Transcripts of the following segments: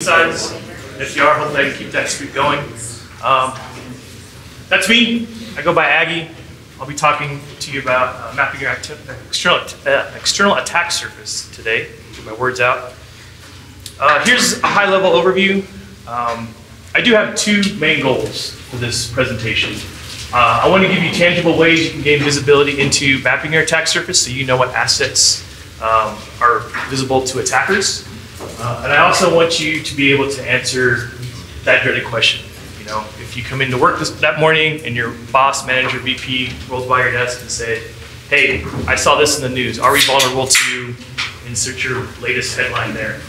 sides. If you are, hopefully I can keep that streak going. Um, that's me. I go by Aggie. I'll be talking to you about uh, mapping your external, uh, external attack surface today. Get my words out. Uh, here's a high-level overview. Um, I do have two main goals for this presentation. Uh, I want to give you tangible ways you can gain visibility into mapping your attack surface so you know what assets um, are visible to attackers. Uh, and I also want you to be able to answer that dreaded question. You know, if you come into work this, that morning and your boss, manager, VP rolls by your desk and say, "Hey, I saw this in the news. Are we vulnerable to?" Insert your latest headline there.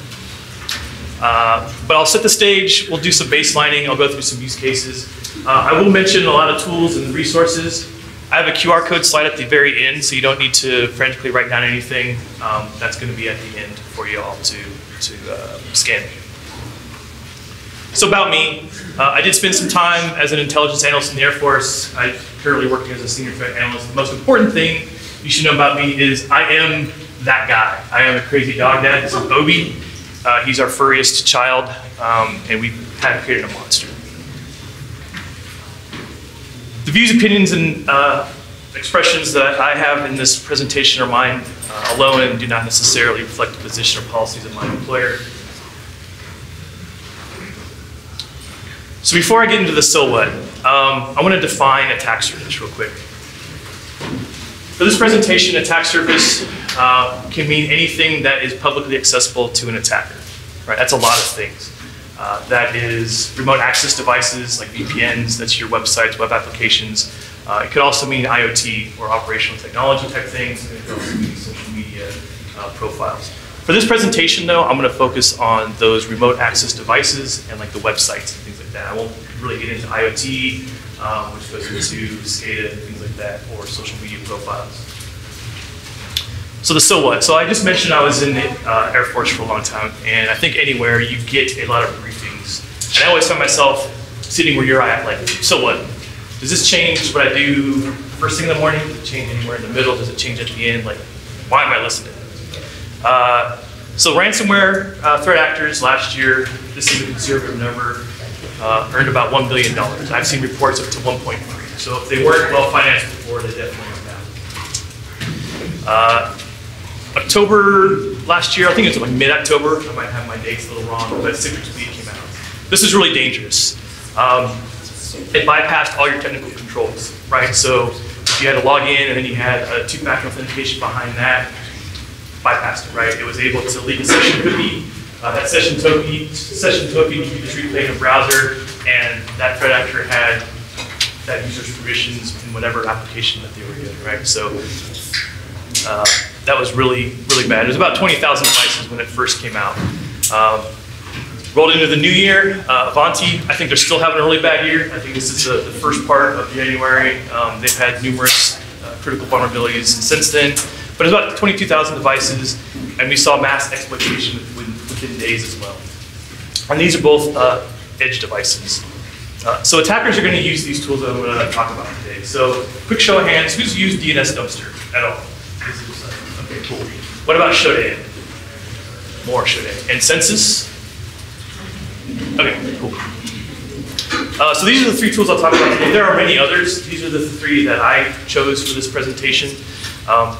Uh, but I'll set the stage. We'll do some baselining. I'll go through some use cases. Uh, I will mention a lot of tools and resources. I have a QR code slide at the very end, so you don't need to frantically write down anything. Um, that's going to be at the end for you all to, to uh, scan. So about me, uh, I did spend some time as an intelligence analyst in the Air Force. I'm currently working as a senior threat analyst. The most important thing you should know about me is I am that guy. I am a crazy dog dad. This is Obi. Uh, he's our furriest child, um, and we have created a monster. The views, opinions, and uh, expressions that I have in this presentation are mine uh, alone and do not necessarily reflect the position or policies of my employer. So before I get into the so what, um, I want to define attack surface real quick. For this presentation, attack surface uh, can mean anything that is publicly accessible to an attacker. Right? That's a lot of things. Uh, that is remote access devices like VPNs, that's your websites, web applications. Uh, it could also mean IoT or operational technology type things, and it could also mean social media uh, profiles. For this presentation though, I'm gonna focus on those remote access devices and like the websites and things like that. I won't really get into IoT, um, which goes into SCADA and things like that, or social media profiles. So the so what? So I just mentioned I was in the uh, Air Force for a long time, and I think anywhere you get a lot of briefings. And I always find myself sitting where you're at, like, so what? Does this change what I do first thing in the morning? Does it change anywhere in the middle? Does it change at the end? Like, why am I listening? Uh, so ransomware uh, threat actors last year, this is a conservative number, uh, earned about $1 billion. I've seen reports up to 1.3. So if they weren't well financed before, they definitely are now. Uh, October last year, I think it's like mid-October, I might have my dates a little wrong, but Citrix Bleed came out. This is really dangerous. Um, it bypassed all your technical controls, right? So you had to log in and then you had a two-factor authentication behind that, bypassed it, right? It was able to leak a session cookie. Uh, that session token, session token could just replay in a browser, and that threat actor had that user's permissions in whatever application that they were doing, right? So uh, that was really, really bad. It was about 20,000 devices when it first came out. Um, rolled into the new year, uh, Ivanti, I think they're still having a really bad year. I think this is the, the first part of January. Um, they've had numerous uh, critical vulnerabilities since then, but it's about 22,000 devices, and we saw mass exploitation within, within days as well. And these are both uh, edge devices. Uh, so attackers are going to use these tools that I'm going to talk about today. So quick show of hands, who's used DNS Dumpster at all? Okay, cool. What about Shodan? More Shodan. And Censys? Okay, cool. Uh, so these are the three tools I'll talk about today. There are many others. These are the three that I chose for this presentation. Um,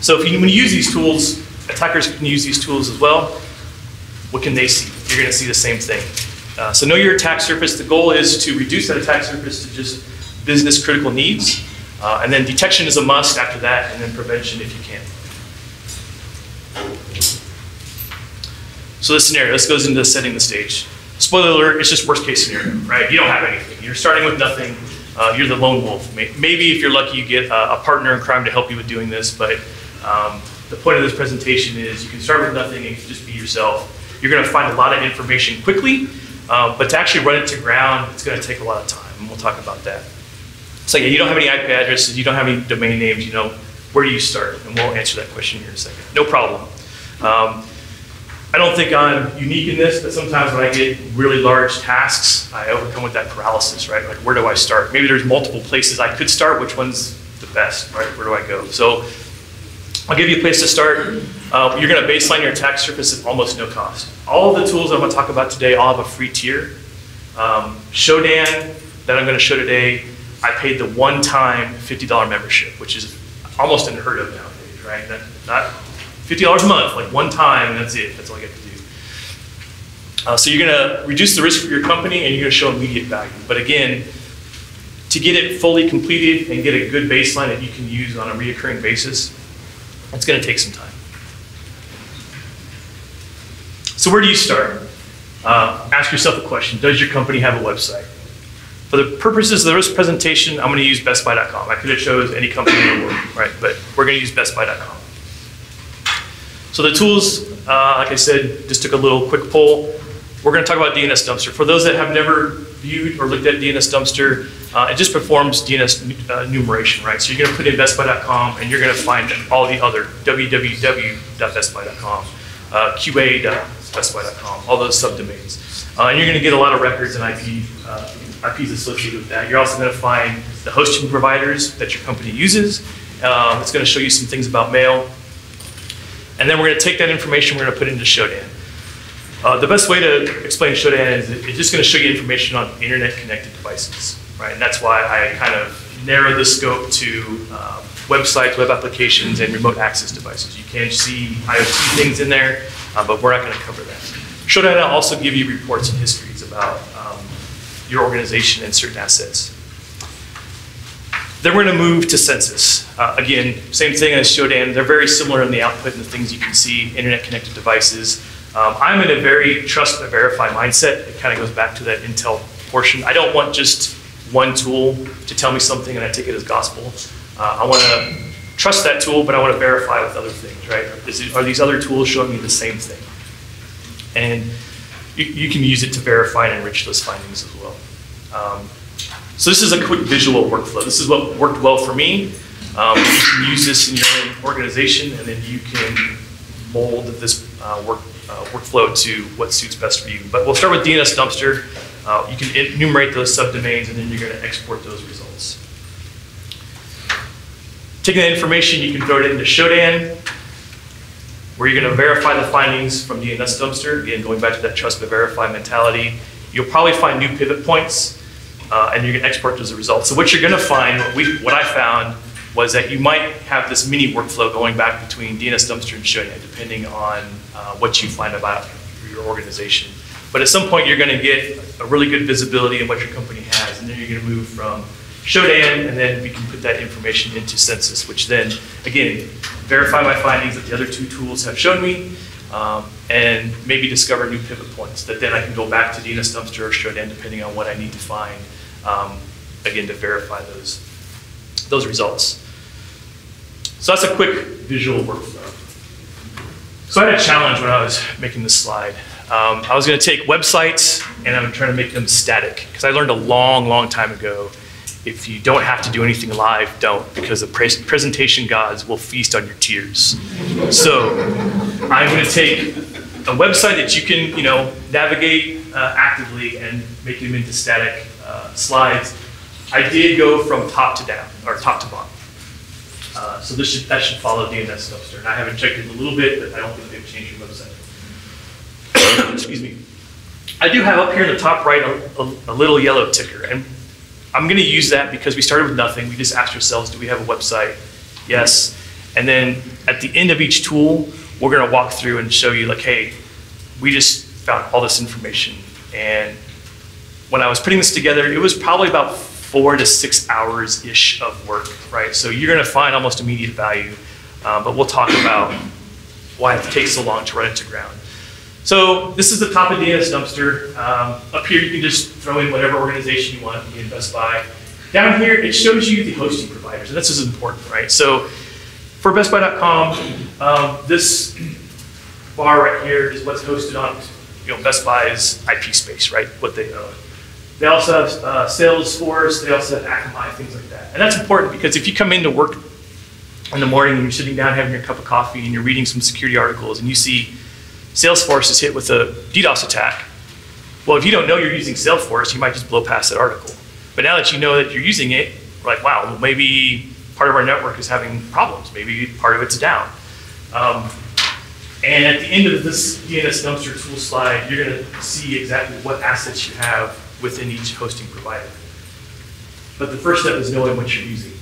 so if you, when you use these tools, attackers can use these tools as well. What can they see? You're going to see the same thing. Uh, so know your attack surface. The goal is to reduce that attack surface to just business critical needs. Uh, and then detection is a must after that, and then prevention if you can. So this scenario, this goes into setting the stage. Spoiler alert, it's just worst case scenario, right? You don't have anything. You're starting with nothing. Uh, you're the lone wolf. Maybe if you're lucky, you get a, a, partner in crime to help you with doing this, but um, the point of this presentation is you can start with nothing and just be yourself. You're gonna find a lot of information quickly, uh, but to actually run it to ground, it's gonna take a lot of time, and we'll talk about that. So yeah, you don't have any IP addresses, you don't have any domain names, you know, where do you start? And we'll answer that question here in a second. No problem. Um, don't think I'm unique in this, but sometimes when I get really large tasks, I overcome with that paralysis, right? Like, where do I start? Maybe there's multiple places I could start. Which one's the best, right? Where do I go? So I'll give you a place to start. Uh, you're going to baseline your attack surface at almost no cost. All of the tools I'm going to talk about today all have a free tier. Um, Shodan that I'm going to show today, I paid the one-time $50 membership, which is almost unheard of nowadays, right? That, not $50 a month, like one time, and that's it. That's all I get to do. Uh, so you're going to reduce the risk for your company, and you're going to show immediate value. But again, to get it fully completed and get a good baseline that you can use on a reoccurring basis, it's going to take some time. So where do you start? Uh, ask yourself a question. Does your company have a website? For the purposes of this presentation, I'm going to use bestbuy.com. I could have chose any company in the world, right? But we're going to use bestbuy.com. So the tools, uh, like I said, just took a little quick poll. We're going to talk about DNS Dumpster. For those that have never viewed or looked at DNS Dumpster, uh, it just performs DNS uh, enumeration, right? So you're going to put in bestbuy.com and you're going to find all the other www.bestbuy.com, uh, qa.bestbuy.com, all those subdomains. Uh, and you're going to get a lot of records and IP, uh, IPs associated with that. You're also going to find the hosting providers that your company uses. Um, it's going to show you some things about mail. And then we're going to take that information, we're going to put into Shodan. Uh, the best way to explain Shodan is it's just going to show you information on internet connected devices, right? And that's why I kind of narrow the scope to um, websites, web applications, and remote access devices. You can see IoT things in there, uh, but we're not going to cover that. Shodan will also give you reports and histories about um, your organization and certain assets. Then we're going to move to Censys. Uh, again, same thing as Shodan. They're very similar in the output and the things you can see, internet connected devices. Um, I'm in a very trust but verify mindset. It kind of goes back to that Intel portion. I don't want just one tool to tell me something and I take it as gospel. Uh, I want to trust that tool, but I want to verify with other things, right? It, are these other tools showing me the same thing? And you, you, can use it to verify and enrich those findings as well. Um, so this is a quick visual workflow. This is what worked well for me. Um, you can use this in your own organization, and then you can mold this uh, work, uh, workflow to what suits best for you. But we'll start with DNS Dumpster. Uh, you can enumerate those subdomains, and then you're going to export those results. Taking that information, you can throw it into Shodan, where you're going to verify the findings from DNS Dumpster. Again, going back to that trust but verify mentality. You'll probably find new pivot points, uh, and you're going to export those results. So what you're going to find, what, we, what I found, was that you might have this mini workflow going back between DNS Dumpster and Shodan, depending on uh, what you find about your organization. But at some point, you're going to get a really good visibility in what your company has, and then you're going to move from Shodan, and then we can put that information into Censys, which then, again, verify my findings that the other two tools have shown me, um, and maybe discover new pivot points that then I can go back to DNS Dumpster or Shodan, depending on what I need to find, um, again, to verify those, those results. So that's a quick visual workflow. So I had a challenge when I was making this slide. Um, I was going to take websites and I'm trying to make them static because I learned a long, long time ago if you don't have to do anything live, don't, because the pre presentation gods will feast on your tears. So I'm going to take a website that you can, you know, navigate uh, actively and make them into static slides. I did go from top to down, or top to bottom. Uh, so this should, that should follow DNS Dumpster. And I haven't checked it in a little bit, but I don't think they've changed your website. Excuse me. I do have up here in the top right a, a, a little yellow ticker. And I'm going to use that because we started with nothing. We just asked ourselves, do we have a website? Yes. And then at the end of each tool, we're going to walk through and show you like, hey, we just found all this information. And when I was putting this together, it was probably about four to six hours-ish of work, right? So you're going to find almost immediate value, um, but we'll talk about why it takes so long to run it to ground. So this is the top of DNS Dumpster. Um, up here, you can just throw in whatever organization you want, in Best Buy. Down here, it shows you the hosting providers, and this is important, right? So for BestBuy.com, um, this bar right here is what's hosted on you know, Best Buy's IP space, right? What they own. They also have uh, Salesforce, they also have Akamai, things like that. And that's important because if you come into work in the morning and you're sitting down having your cup of coffee and you're reading some security articles and you see Salesforce is hit with a DDoS attack. Well, if you don't know you're using Salesforce, you might just blow past that article. But now that you know that you're using it, we're like, wow, well, maybe part of our network is having problems. Maybe part of it's down. Um, and at the end of this DNS dumpster tool slide, you're going to see exactly what assets you have within each hosting provider. But the first step is knowing what you're using.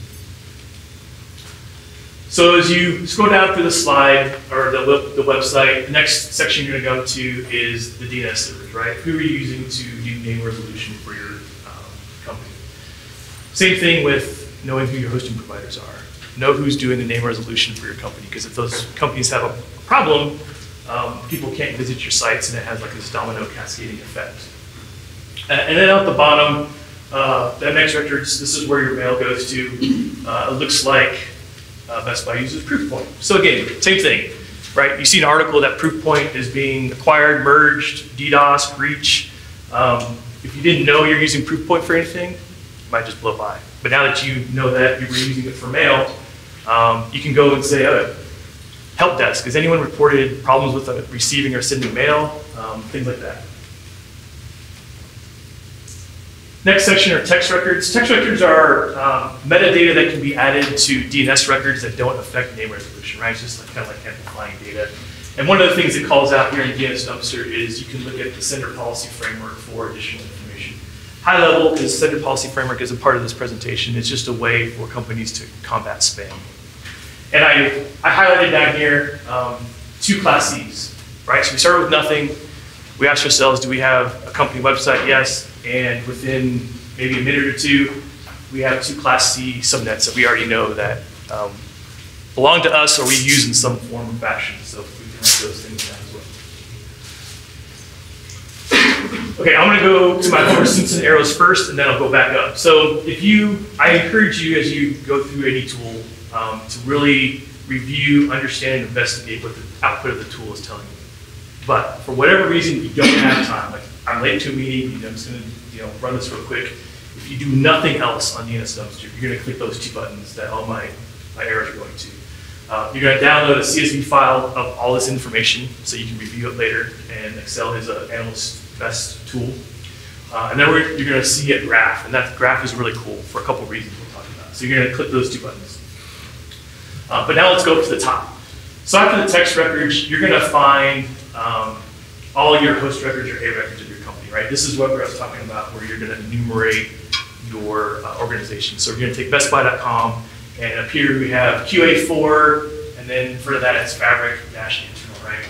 So as you scroll down through the slide or the, the website, the next section you're going to go to is the DNS servers, right? Who are you using to do name resolution for your um, company? Same thing with knowing who your hosting providers are. Know who's doing the name resolution for your company, because if those companies have a problem, um, people can't visit your sites and it has like this domino cascading effect. And then at the bottom, uh, the MX records, this is where your mail goes to. Uh, it looks like uh, Best Buy uses Proofpoint. So again, same thing, right? You see an article that Proofpoint is being acquired, merged, DDoS, breach. Um, if you didn't know you're using Proofpoint for anything, it might just blow by. But now that you know that you were using it for mail, um, you can go and say, oh, help desk, has anyone reported problems with uh, receiving or sending mail? Um, things like that. Next section are text records. Text records are um, metadata that can be added to DNS records that don't affect name resolution, right? It's just like, kind of like amplifying data. And one of the things it calls out here in DNS Dumpster is you can look at the sender policy framework for additional information. High level, because sender policy framework is a part of this presentation, it's just a way for companies to combat spam. And I, I highlighted down here um, two Class Cs, right? So we started with nothing. We asked ourselves, do we have a company website? Yes. And within maybe a minute or two, we have two Class C subnets that we already know that um, belong to us or we use in some form or fashion. So we can write those things down as well. Okay, I'm going to go to my Homer and arrows first, and then I'll go back up. So if you, I encourage you as you go through any tool um, to really review, understand, and investigate what the output of the tool is telling you. But for whatever reason, you don't have time, like I'm late to a meeting, I'm just gonna, you know, run this real quick. If you do nothing else on DNS Dumpster, you're gonna click those two buttons that all my, my arrows are going to. Uh, you're gonna download a CSV file of all this information so you can review it later, and Excel is an analyst's best tool. Uh, and then you're gonna see a graph, and that graph is really cool for a couple reasons we'll talk about. So you're gonna click those two buttons. Uh, but now let's go up to the top. So after the text records, you're gonna find um, all your host records or A records of your company, right? This is what was talking about where you're gonna enumerate your uh, organization. So we're gonna take bestbuy.com and up here we have QA4 and then for that it's fabric dash internal, right?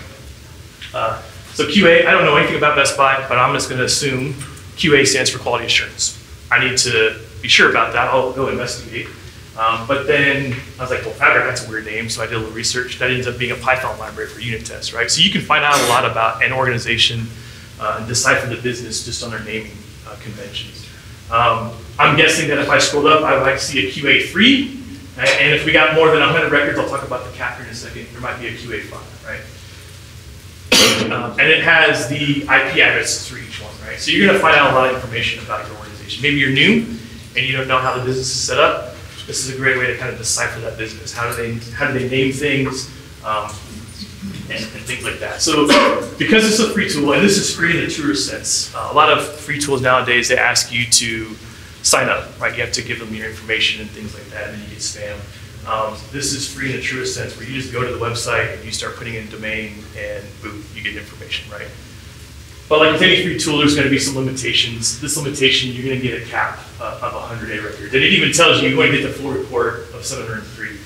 Uh, so QA, I don't know anything about Best Buy, but I'm just gonna assume QA stands for quality assurance. I need to be sure about that. I'll go investigate. Um, but then I was like, well, Fabric, that's a weird name. So I did a little research. That ends up being a Python library for unit tests, right? So you can find out a lot about an organization uh, and decipher the business just on their naming uh, conventions. Um, I'm guessing that if I scrolled up, I might see a QA3. And if we got more than 100 records, I'll talk about the cap here in a second. There might be a QA5, right? Um, and it has the IP addresses for each one, right? So you're going to find out a lot of information about your organization. Maybe you're new and you don't know how the business is set up this is a great way to kind of decipher that business. How do they how do they name things um, and, and, things like that. So because it's a free tool, and this is free in the truest sense, uh, a lot of free tools nowadays they ask you to sign up, right? You have to give them your information and things like that, and you get spam. Um, this is free in the truest sense, where you just go to the website and you start putting in domain, and boom, you get information, right? But like with any free tool, there's going to be some limitations. This limitation, you're going to get a cap of 100 A records. And it even tells you you're going to get the full report of 703.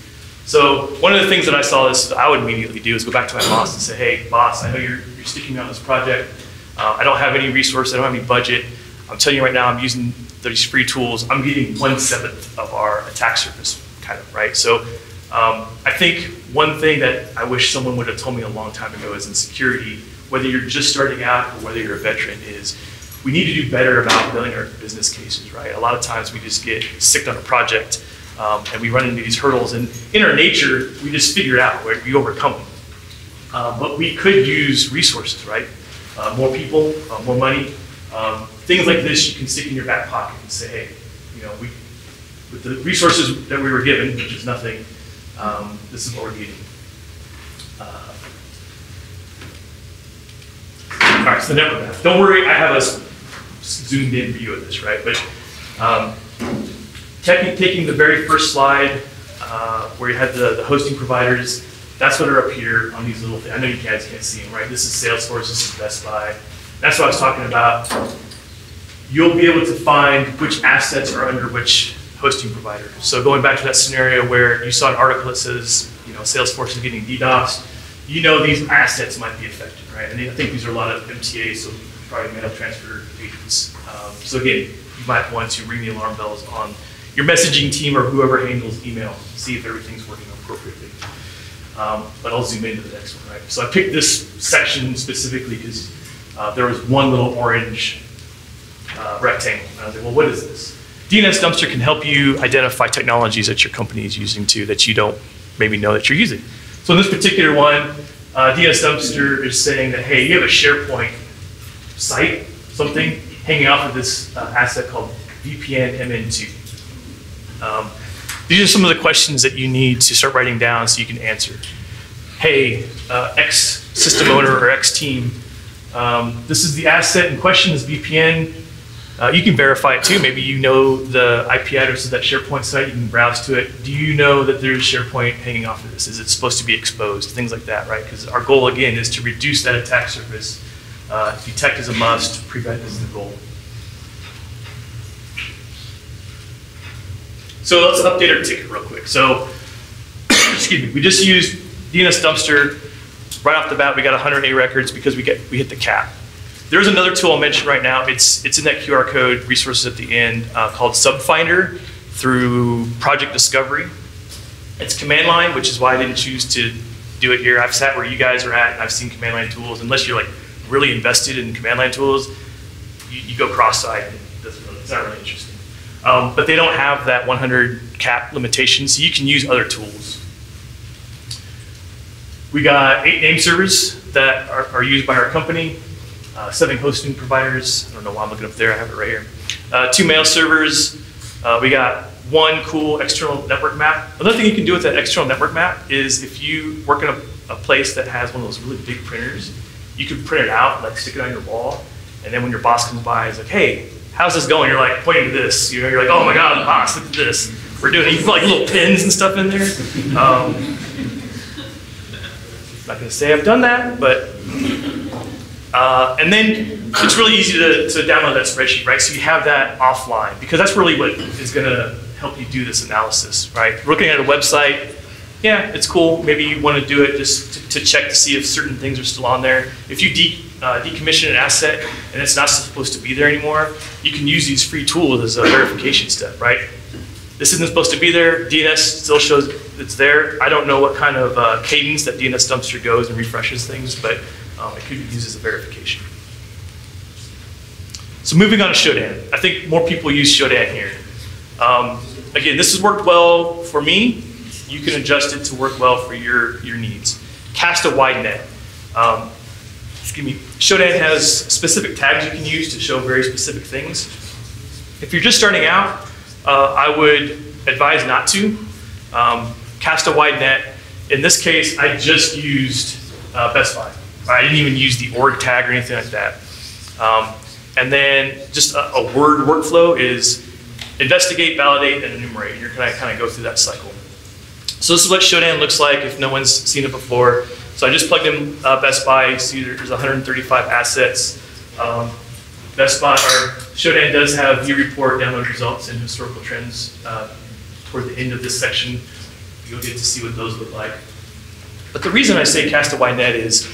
So one of the things that I saw this I would immediately do is go back to my boss and say, hey, boss, I know you're, you're sticking me on this project. Uh, I don't have any resources. I don't have any budget. I'm telling you right now, I'm using these free tools. I'm getting one seventh of our attack surface, kind of, right? So um, I think one thing that I wish someone would have told me a long time ago is in security, whether you're just starting out or whether you're a veteran, is we need to do better about building our business cases, right? A lot of times we just get sick on a project um, and we run into these hurdles, and in our nature, we just figure it out, right? We overcome them. Um, but we could use resources, right? Uh, more people, uh, more money, um, things like this you can stick in your back pocket and say, hey, you know, we, with the resources that we were given, which is nothing, um, this is what we're getting. All right, so the network graph. Don't worry, I have a zoomed in view of this, right? But um, taking, taking the very first slide uh, where you had the, the hosting providers, That's what are up here on these little things. I know you guys can't see them, right? This is Salesforce, this is Best Buy. That's what I was talking about. You'll be able to find which assets are under which hosting provider. So going back to that scenario where you saw an article that says, you know, Salesforce is getting DDoS, you know these assets might be affected, right? And I think these are a lot of MTA, so probably mail transfer agents. Um, so again, you might want to ring the alarm bells on your messaging team or whoever handles email, see if everything's working appropriately. Um, but I'll zoom into the next one, right? So I picked this section specifically because uh, there was one little orange uh, rectangle. And I was like, well, what is this? DNS Dumpster can help you identify technologies that your company is using too that you don't maybe know that you're using. So in this particular one, uh, DNS Dumpster is saying that, hey, you have a SharePoint site, something, hanging off of this uh, asset called VPN MN2. Um, these are some of the questions that you need to start writing down so you can answer. Hey, uh, X system owner or X team, um, this is the asset in question, this VPN. Uh, you can verify it too. Maybe you know the IP address of that SharePoint site. You can browse to it. Do you know that there's SharePoint hanging off of this? Is it supposed to be exposed? Things like that, right? Because our goal again is to reduce that attack surface. Uh, detect is a must. Prevent is the goal. So let's update our ticket real quick. So, excuse me, we just used DNS Dumpster. Right off the bat, we got 108 records because we get we hit the cap. There's another tool I'll mention right now. It's, it's in that QR code resources at the end uh, called Subfinder through Project Discovery. It's command line, which is why I didn't choose to do it here. I've sat where you guys are at and I've seen command line tools. Unless you're like really invested in command line tools, you, you go cross-eyed. It's not really interesting. Um, but they don't have that 100 cap limitation, so you can use other tools. We got eight name servers that are, are used by our company uh, seven hosting providers. I don't know why I'm looking up there. I have it right here. Uh, two mail servers. Uh, we got one cool external network map. Another thing you can do with that external network map is if you work in a, a place that has one of those really big printers, you can print it out, like stick it on your wall, and then when your boss comes by, he's like, "Hey, how's this going?" You're like pointing to this. You know, you're like, "Oh my God, boss, look at this. We're doing." You put like little pins and stuff in there. Um, not gonna say I've done that, but uh, and then it's really easy to, to download that spreadsheet, right? So you have that offline because that's really what is going to help you do this analysis, right? Looking at a website, yeah, it's cool. Maybe you want to do it just to, to check to see if certain things are still on there. If you de, uh, decommission an asset and it's not supposed to be there anymore, you can use these free tools as a verification step, right? This isn't supposed to be there. DNS still shows it's there. I don't know what kind of uh, cadence that DNS dumpster goes and refreshes things, but um, it could be used as a verification. So moving on to Shodan. I think more people use Shodan here. Um, again, this has worked well for me. You can adjust it to work well for your, your needs. Cast a wide net. Um, excuse me. Shodan has specific tags you can use to show very specific things. If you're just starting out, uh, I would advise not to. Um, cast a wide net. In this case, I just used uh, Best Buy. I didn't even use the org tag or anything like that. Um, and then just a, a, word workflow is investigate, validate, and enumerate. You're to kind of go through that cycle. So this is what Shodan looks like if no one's seen it before. So I just plugged in uh, Best Buy. See there's 135 assets. Um, Best Buy or Shodan does have view report, download results, and historical trends. Uh, toward the end of this section, you'll get to see what those look like. But the reason I say cast a wide net is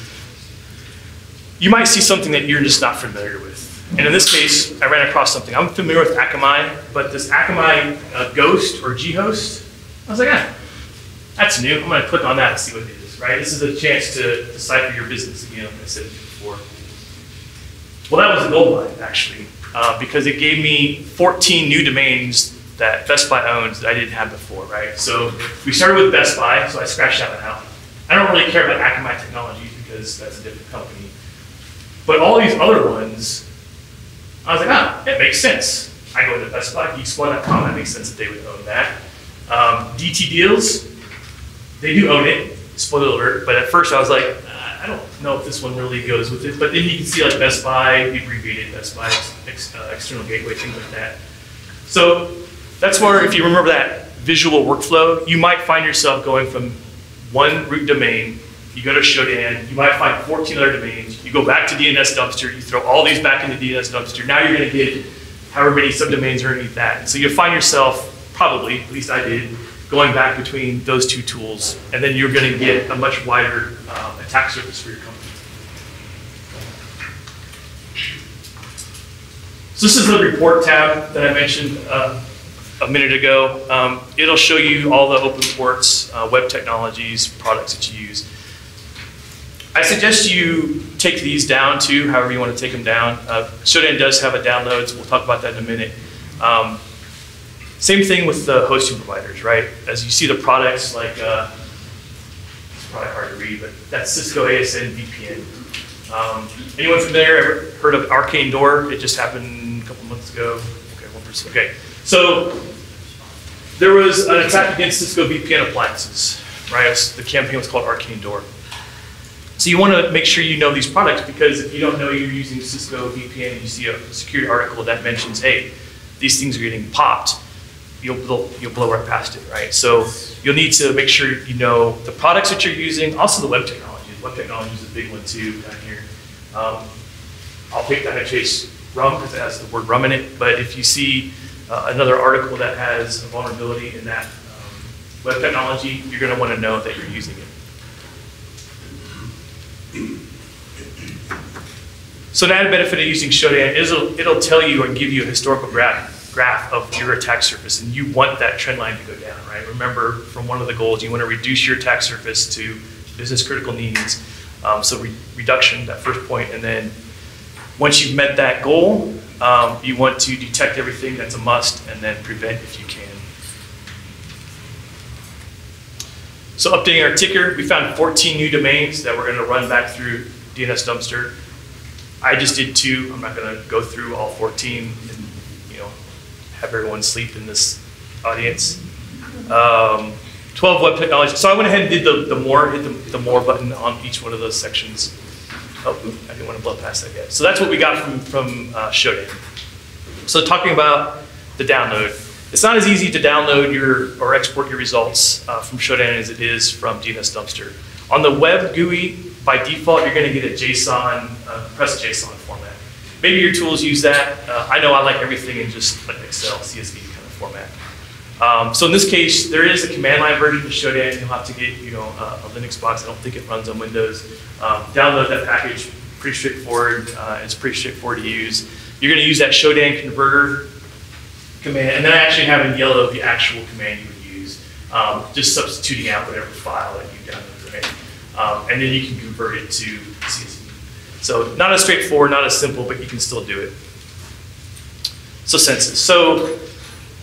you might see something that you're just not familiar with. And in this case, I ran across something. I'm familiar with Akamai, but this Akamai uh, Ghost or ghost, I was like, ah, that's new. I'm going to click on that and see what it is, right? This is a chance to decipher your business again, like I said before. Well, that was a gold mine, actually, uh, because it gave me 14 new domains that Best Buy owns that I didn't have before, right? So we started with Best Buy, so I scratched that one out. I don't really care about Akamai Technologies because that's a different company. But all these other ones, I was like, ah, it makes sense. I go into Best Buy, geeks1.com, that makes sense that they would own that. Um, DT Deals, they do own it, spoiler alert, but at first I was like, ah, I don't know if this one really goes with it. But then you can see like Best Buy, abbreviated Best Buy, ex, uh, external gateway, things like that. So that's where, if you remember that visual workflow, you might find yourself going from one root domain, you go to Shodan, you might find 14 other domains, you go back to DNS dumpster, you throw all these back into DNS dumpster, now you're gonna get however many subdomains are underneath that. And so you'll find yourself, probably, at least I did, going back between those two tools, and then you're gonna get a much wider um, attack surface for your company. So this is the report tab that I mentioned uh, a minute ago. Um, it'll show you all the open ports, uh, web technologies, products that you use. I suggest you take these down too, however you want to take them down. Uh, Shodan does have a download, so we'll talk about that in a minute. Um, same thing with the hosting providers, right? As you see the products like, uh, it's probably hard to read, but that's Cisco ASA VPN. Um, anyone familiar, ever heard of Arcane Door? It just happened a couple months ago. Okay, one person. Okay, so there was an attack against Cisco VPN appliances, right? The campaign was called Arcane Door. So you want to make sure you know these products because if you don't know you're using Cisco VPN and you see a security article that mentions, hey, these things are getting popped, you'll blow, you'll blow right past it, right? So you'll need to make sure you know the products that you're using, also the web technology. Web technology is a big one too down here. Um, I'll pick Dynatrace RUM because it has the word RUM in it, but if you see uh, another article that has a vulnerability in that um, web technology, you're going to want to know that you're using it. So an added benefit of using Shodan is it'll, it'll tell you and give you a historical graph, graph of your attack surface, and you want that trend line to go down, right? Remember, from one of the goals, you want to reduce your attack surface to business critical needs. Um, so re reduction, that first point, and then once you've met that goal, um, you want to detect everything that's a must and then prevent if you can. So updating our ticker, we found 14 new domains that we're going to run back through DNS Dumpster. I just did two. I'm not going to go through all 14 and you know have everyone sleep in this audience. Um, 12 web technology. So I went ahead and did the, the more, hit the, the more button on each one of those sections. Oh, I didn't want to blow past that yet. So that's what we got from, from uh, Shodan. So talking about the download, it's not as easy to download your or export your results uh, from Shodan as it is from DNS Dumpster. On the web GUI, by default, you're going to get a JSON, uh, press JSON format. Maybe your tools use that. Uh, I know I like everything in just like Excel, CSV kind of format. Um, so in this case, there is a command line version of Shodan. You'll have to get you know a, a Linux box. I don't think it runs on Windows. Um, download that package. Pretty straightforward. Uh, it's pretty straightforward to use. You're going to use that Shodan converter command, and then I actually have in yellow the actual command you would use, um, just substituting out whatever file that you downloaded, right? Um, and then you can convert it to CSV. So not as straightforward, not as simple, but you can still do it. So Censys. So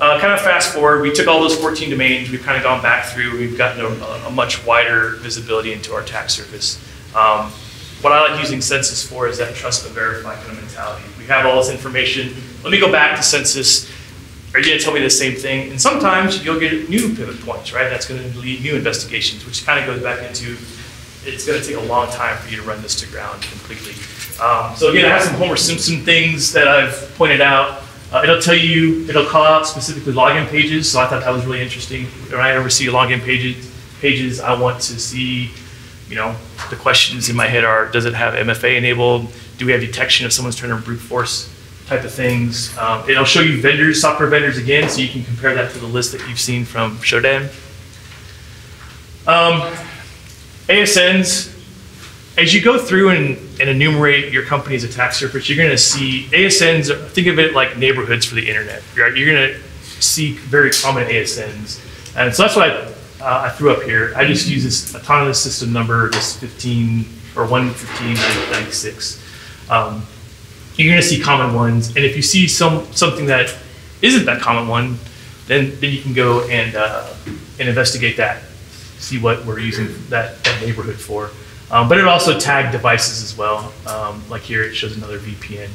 uh, kind of fast forward, we took all those 14 domains, we've kind of gone back through, we've gotten a, a much wider visibility into our tax surface. Um, what I like using Censys for is that trust but verify kind of mentality. We have all this information. Let me go back to Censys. Are you going to tell me the same thing? And sometimes you'll get new pivot points, right? That's going to lead new investigations, which kind of goes back into it's going to take a long time for you to run this to ground completely. Um, so again, I have some Homer Simpson things that I've pointed out. Uh, it'll tell you, it'll call out specifically login pages. So I thought that was really interesting. When I ever see login pages, pages, I want to see, you know, the questions in my head are, does it have MFA enabled? Do we have detection if someone's trying to brute force type of things? Um, it'll show you vendors, software vendors again, so you can compare that to the list that you've seen from Shodan. Um, ASNs, as you go through and, and, enumerate your company's attack surface, you're going to see ASNs, think of it like neighborhoods for the internet. Right? You're going to see very common ASNs. And so that's what I, uh, I threw up here. I just use this autonomous system number, this 15 or 11596. Um, you're going to see common ones. And if you see some something that isn't that common one, then, then you can go and, uh, and investigate that, see what we're using that, that neighborhood for. Um, but it also tagged devices as well. Um, like here, it shows another VPN.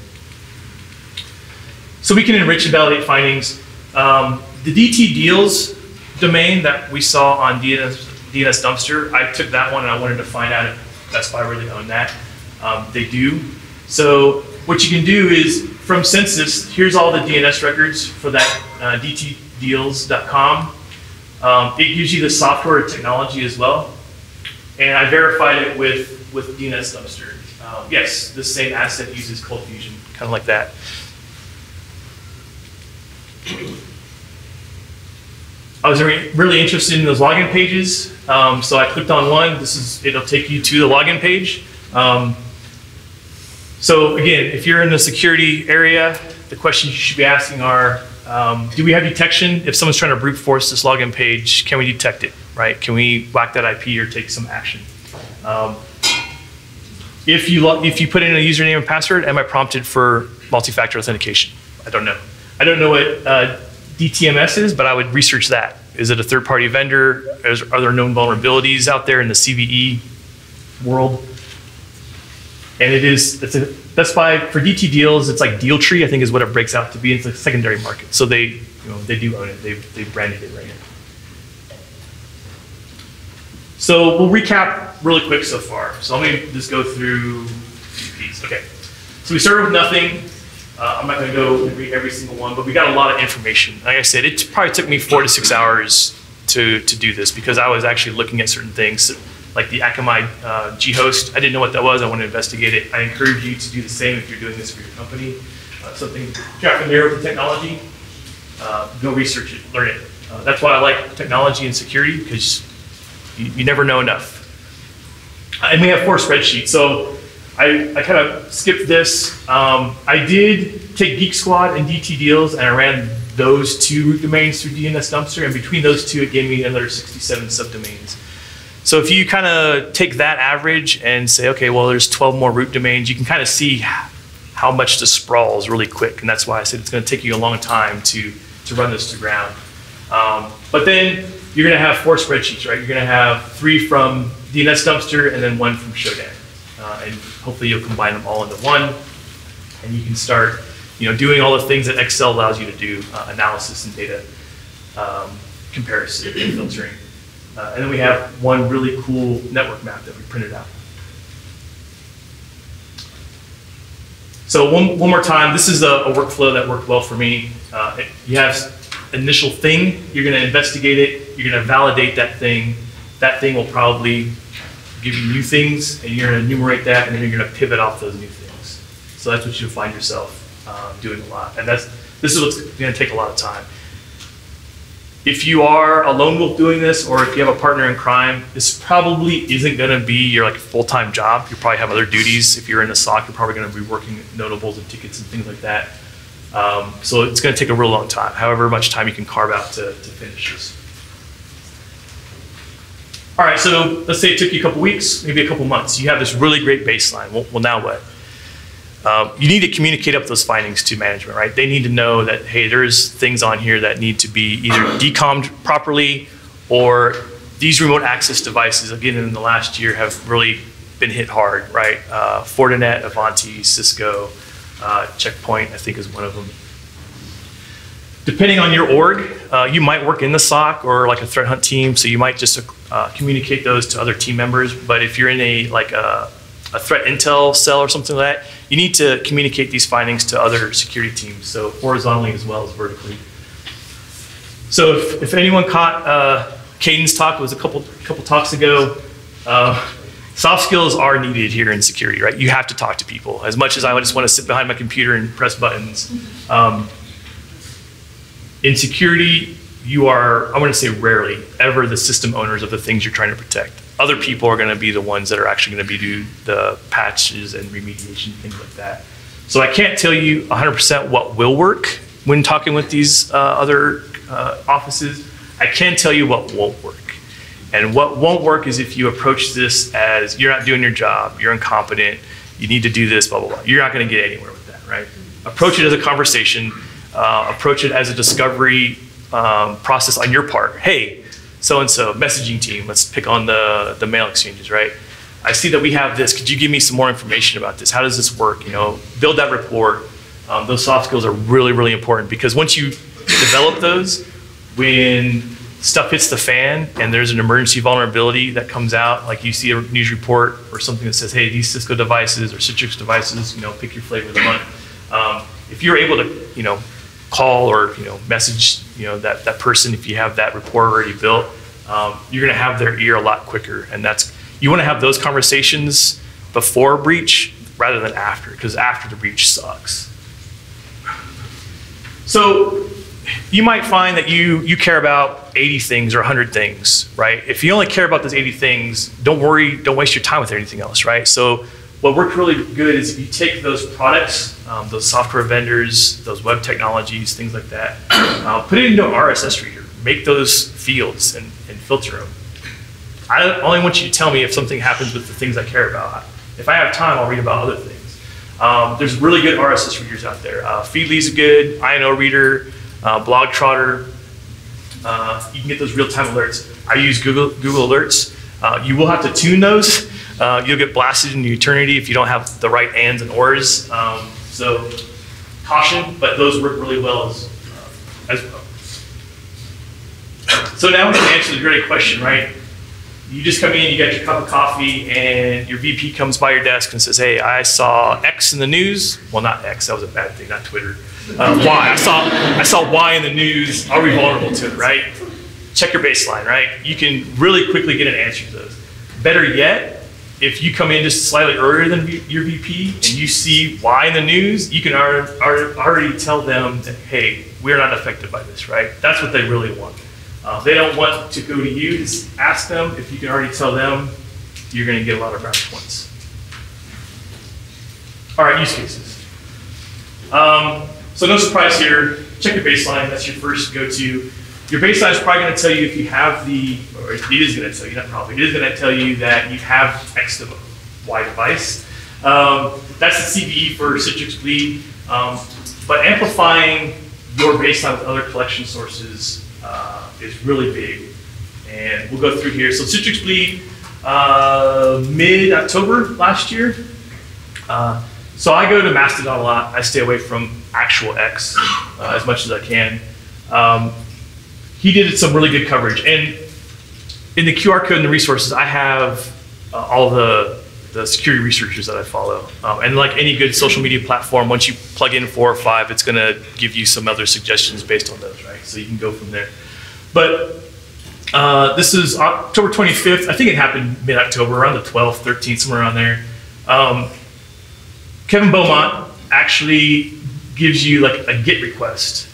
So we can enrich and validate findings. Um, the DT deals domain that we saw on DNS, DNS Dumpster, I took that one and I wanted to find out if Best Buy really owned that. Um, they do. So what you can do is from Censys, here's all the DNS records for that uh, dtdeals.com. Um, it gives you the software technology as well. and I verified it with, with DNS Dumpster. Um, yes, the same asset uses Cold Fusion, kind of like that. I was re- really interested in those login pages, um, so I clicked on one. This is it'll take you to the login page. Um, so again, if you're in the security area, the questions you should be asking are, um, do we have detection? If someone's trying to brute force this login page, can we detect it, right? Can we whack that IP or take some action? Um, if you if you put in a username and password, am I prompted for multi-factor authentication? I don't know. I don't know what uh, DTMS is, but I would research that. Is it a third-party vendor? Is, are there known vulnerabilities out there in the CVE world? And it is, it's a, that's why for DT deals, it's like deal tree, I think is what it breaks out to be. It's a secondary market. So they, you know, they do own it. They've, they've branded it right here. So we'll recap really quick so far. So let me just go through these. Okay. So we started with nothing. Uh, I'm not going to go read every single one, but we got a lot of information. Like I said, it probably took me four to six hours to, to do this because I was actually looking at certain things like the Akamai uh, ghost. I didn't know what that was. I want to investigate it. I encourage you to do the same if you're doing this for your company. Uh, something, if you're familiar with the technology, uh, go research it, learn it. Uh, that's why I like technology and security because you, you never know enough. And we have four spreadsheets. So I, I kind of skipped this. Um, I did take Geek Squad and DT Deals and I ran those two root domains through DNS Dumpster. And between those two, it gave me another 67 subdomains. So if you kind of take that average and say, okay, well, there's 12 more root domains, you can kind of see how much this sprawls really quick. And that's why I said it's going to take you a long time to, to run this to ground. Um, but then you're going to have four spreadsheets, right? You're going to have three from DNS Dumpster and then one from Shodan. Uh, and hopefully you'll combine them all into one. And you can start you know, doing all the things that Excel allows you to do, uh, analysis and data um, comparison and filtering. Uh, and then we have one really cool network map that we printed out. So one, one more time, this is a, a workflow that worked well for me. Uh, you have initial thing, you're gonna investigate it, you're gonna validate that thing. That thing will probably give you new things, and you're gonna enumerate that, and then you're gonna pivot off those new things. So that's what you'll find yourself uh, doing a lot. And that's, this is what's gonna take a lot of time. If you are a lone wolf doing this, or if you have a partner in crime, this probably isn't going to be your like full-time job. You probably have other duties. If you're in a SOC, you're probably going to be working notables and tickets and things like that. Um, so it's going to take a real long time. However much time you can carve out to, to finish this. All right, so let's say it took you a couple weeks, maybe a couple months. You have this really great baseline. Well, well now what? Um, you need to communicate up those findings to management, right? They need to know that, hey, there's things on here that need to be either decommed properly or these remote access devices, again, in the last year have really been hit hard, right? Uh, Fortinet, Ivanti, Cisco, uh, Checkpoint, I think is one of them. Depending on your org, uh, you might work in the SOC or like a threat hunt team, so you might just uh, communicate those to other team members. But if you're in a like a, a threat intel cell or something like that, you need to communicate these findings to other security teams, so horizontally as well as vertically. So if, if anyone caught uh, Caden's talk, it was a couple, couple talks ago, uh, soft skills are needed here in security, right? You have to talk to people. As much as I just want to sit behind my computer and press buttons, um, in security, you are, I want to say rarely, ever the system owners of the things you're trying to protect other people are going to be the ones that are actually going to be do the patches and remediation things like that. So I can't tell you 100% what will work when talking with these uh, other uh, offices. I can tell you what won't work. And what won't work is if you approach this as you're not doing your job, you're incompetent, you need to do this, blah, blah, blah. You're not going to get anywhere with that, right? Approach it as a conversation, uh, approach it as a discovery um, process on your part. Hey, so and so messaging team. Let's pick on the the mail exchanges, right? I see that we have this. Could you give me some more information about this? How does this work? You know, build that rapport. Um, those soft skills are really really important because once you develop those, when stuff hits the fan and there's an emergency vulnerability that comes out, like you see a news report or something that says, hey, these Cisco devices or Citrix devices, you know, pick your flavor of the month. Um, if you're able to, you know, call or you know message you know that that person if you have that rapport already built um, you're going to have their ear a lot quicker and that's you want to have those conversations before breach rather than after, because after the breach sucks. So you might find that you, you care about 80 things or 100 things, right? If you only care about those 80 things, don't worry, don't waste your time with anything else, right? So what worked really good is if you take those products, um, those software vendors, those web technologies, things like that, uh, put it into an RSS reader, make those fields and, and filter them. I only want you to tell me if something happens with the things I care about. If I have time, I'll read about other things. Um, there's really good RSS readers out there. Uh, Feedly's good, Inoreader, uh, Blogtrottr. Uh, you can get those real-time alerts. I use Google, Google Alerts. Uh, you will have to tune those. Uh, you'll get blasted into eternity if you don't have the right ands and ors. Um, so caution, but those work really well as, uh, as well. So now we can answer the great question, right? You just come in, you get your cup of coffee, and your VP comes by your desk and says, "Hey, I saw X in the news. Well, not X. That was a bad thing. Not Twitter. Uh, y. I saw I saw Y in the news. Are we vulnerable to it? Right? Check your baseline. Right? You can really quickly get an answer to those. Better yet, if you come in just slightly earlier than your VP and you see Y in the news, you can already tell them that, hey, we're not affected by this, right? That's what they really want. Uh, they don't want to go to you, just ask them. If you can already tell them, you're going to get a lot of browse points. All right, use cases. Um, so no surprise here. Check your baseline. That's your first go-to. Your baseline is probably going to tell you if you have the, or it is going to tell you, not probably, it is going to tell you that you have X Y device. Um, that's the CVE for Citrix Bleed. Um, but amplifying your baseline with other collection sources uh, is really big. And we'll go through here. So Citrix Bleed, uh, mid-October last year. Uh, so I go to Mastodon a lot. I stay away from actual X uh, as much as I can. Um, he did some really good coverage. And in the QR code and the resources, I have uh, all the, the security researchers that I follow. Um, and like any good social media platform, once you plug in four or five, it's going to give you some other suggestions based on those, right? So you can go from there. But uh, this is October 25th. I think it happened mid-October, around the 12th, 13th, somewhere around there. Um, Kevin Beaumont actually gives you like a GET request,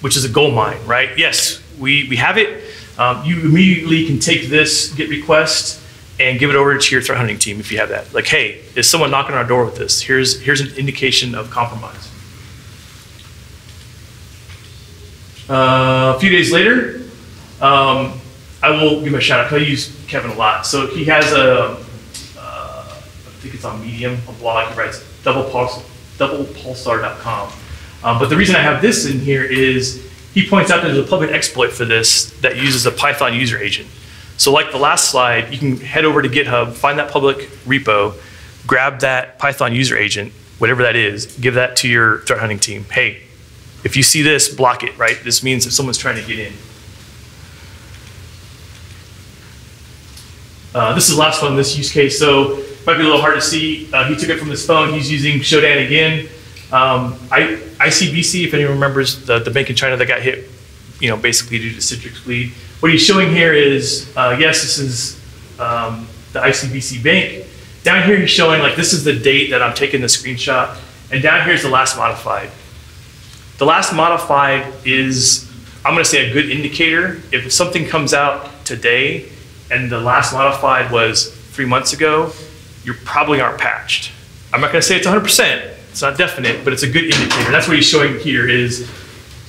which is a gold mine, right? Yes, we, we have it. Um, you immediately can take this GET request and give it over to your threat hunting team if you have that. Like, hey, is someone knocking on our door with this? Here's, here's an indication of compromise. Uh, a few days later, um, I will give him a shout out. I use Kevin a lot. So he has a, uh, I think it's on Medium, a blog. He writes doublepulsar, doublepulsar.com. Um, but the reason I have this in here is he points out that there's a public exploit for this that uses a Python user agent. So like the last slide, you can head over to GitHub, find that public repo, grab that Python user agent, whatever that is, give that to your threat hunting team. Hey, if you see this, block it, right? This means that someone's trying to get in. Uh, this is the last one this use case, so it might be a little hard to see. Uh, he took it from his phone. He's using Shodan again. Um, I, ICBC, if anyone remembers, the, the bank in China that got hit, you know, basically due to Citrix bleed. What he's showing here is, uh, yes, this is um, the ICBC bank. Down here, he's showing like this is the date that I'm taking the screenshot, and down here is the last modified. The last modified is, I'm going to say, a good indicator. If something comes out today and the last modified was three months ago, you probably aren't patched. I'm not going to say it's 100%. It's not definite, but it's a good indicator. That's what he's showing here is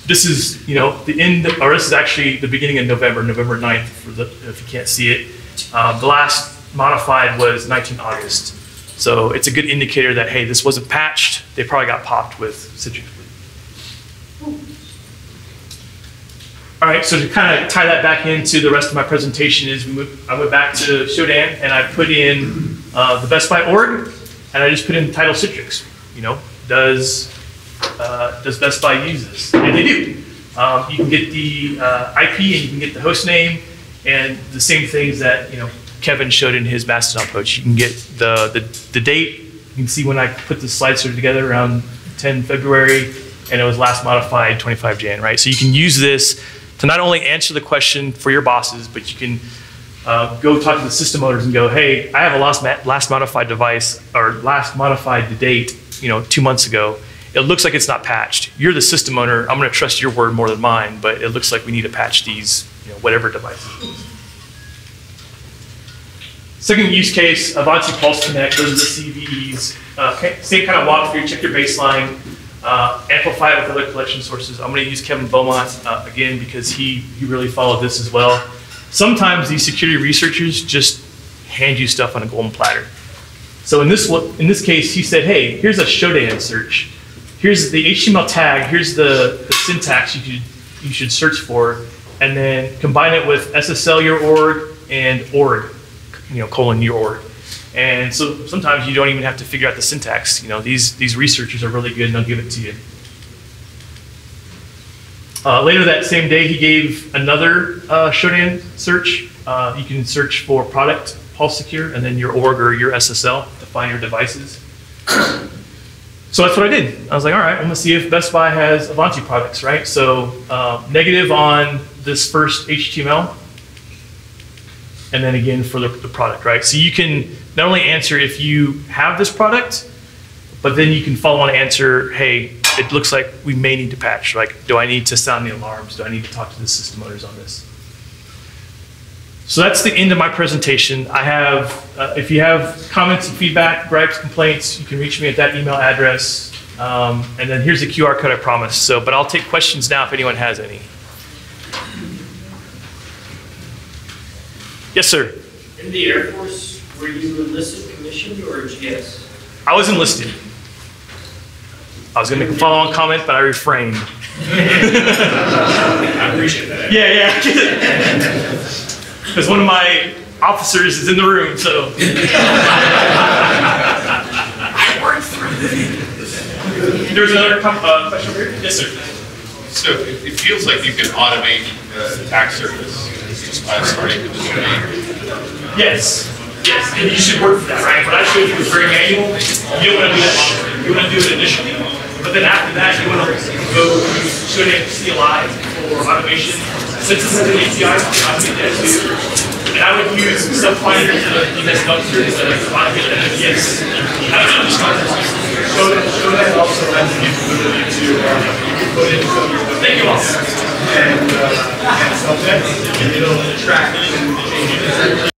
this is, you know, the end, or this is actually the beginning of November, November 9th, for the, if you can't see it. Um, the last modified was 19 August. So it's a good indicator that, hey, this wasn't patched. They probably got popped with Citrix All right, so to kind of tie that back into the rest of my presentation is we moved, I went back to Shodan and I put in uh, the Best Buy org and I just put in the title Citrix. You know, does uh, does Best Buy use this? And they do. Um, you can get the uh, IP and you can get the host name and the same things that you know Kevin showed in his Mastodon post. You can get the, the the date. You can see when I put the slideshow together around 10 February, and it was last modified 25 Jan, right? So you can use this to not only answer the question for your bosses, but you can uh, go talk to the system owners and go, hey, I have a last, last modified device or last modified to date, you know, two months ago. It looks like it's not patched. You're the system owner. I'm going to trust your word more than mine, but it looks like we need to patch these, you know, whatever devices. Second use case, Ivanti Pulse Connect, those are the CVEs. Uh, Same kind of walkthrough, check your baseline, uh, amplify it with other collection sources. I'm going to use Kevin Beaumont uh, again because he, he really followed this as well. Sometimes these security researchers just hand you stuff on a golden platter. So in this, in this case, he said, hey, here's a Shodan search. Here's the HTML tag, here's the, the syntax you should, you should search for, and then combine it with SSL your org and org, you know, colon your org. And so sometimes you don't even have to figure out the syntax. You know, these, these researchers are really good and they'll give it to you. Uh, later that same day, he gave another uh, Shodan search. Uh, you can search for product Pulse Secure and then your org or your SSL your devices. So that's what I did. I was like, all right, I'm gonna see if Best Buy has Ivanti products, right? So uh, negative on this first HTML, and then again for the, the product, right? So you can not only answer if you have this product, but then you can follow on answer, hey, it looks like we may need to patch. Like, do I need to sound the alarms? Do I need to talk to the system owners on this? So that's the end of my presentation. I have, uh, if you have comments and feedback, gripes, complaints, you can reach me at that email address. Um, and then here's the QR code I promised. So, but I'll take questions now if anyone has any. Yes, sir. In the Air Force, were you enlisted, commissioned, or GS? I was enlisted. I was going to make a follow-on comment, but I refrained. I appreciate that. Yeah, yeah. Because one of my officers is in the room, so. I worked through it. There's another com- uh, question over here? Yes, sir. So it it feels like you can automate uh, attack surface just by starting with the domain. Yes, yes, and you should work for that, right? What I showed you was very manual. You don't want to do that. You want to do it initially, but then after that, you want to go use Shodan CLI for automation. Since this is an API, you can automate that too. And I would use that are MS dumpsters that are automated at yes. I don't know, just Shodan, also has the capability to uh, put in. Thank you all. And, uh, and it'll track the changes.